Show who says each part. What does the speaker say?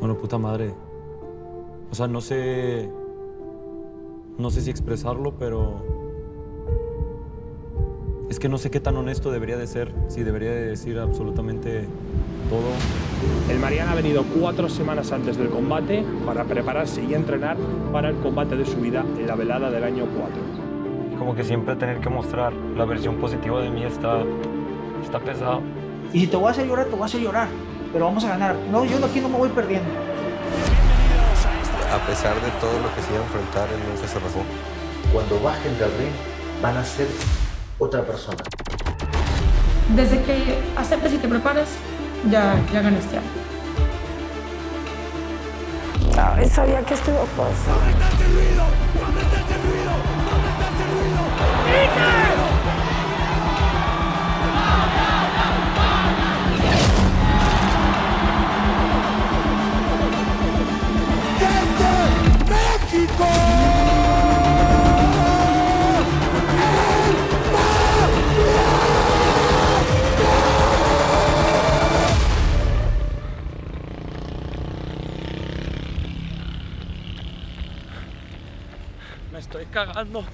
Speaker 1: Bueno, puta madre. O sea, no sé. No sé si expresarlo, pero. Es que no sé qué tan honesto debería de ser, si debería de decir absolutamente todo.
Speaker 2: El Mariana ha venido cuatro semanas antes del combate para prepararse y entrenar para el combate de su vida en la velada del año 4.
Speaker 1: Como que siempre tener que mostrar la versión positiva de mí está, está pesado.
Speaker 3: Y si te voy a hacer llorar, te voy a hacer llorar. Pero vamos a ganar. No, yo aquí no me voy perdiendo.
Speaker 4: A pesar de todo lo que se iba a enfrentar, él nunca se rajó.
Speaker 5: Cuando bajen del ring, van a ser otra persona.
Speaker 6: Desde que aceptes y te prepares, ya, ya ganaste algo.
Speaker 7: Sabía que esto iba
Speaker 2: Me estoy cagando.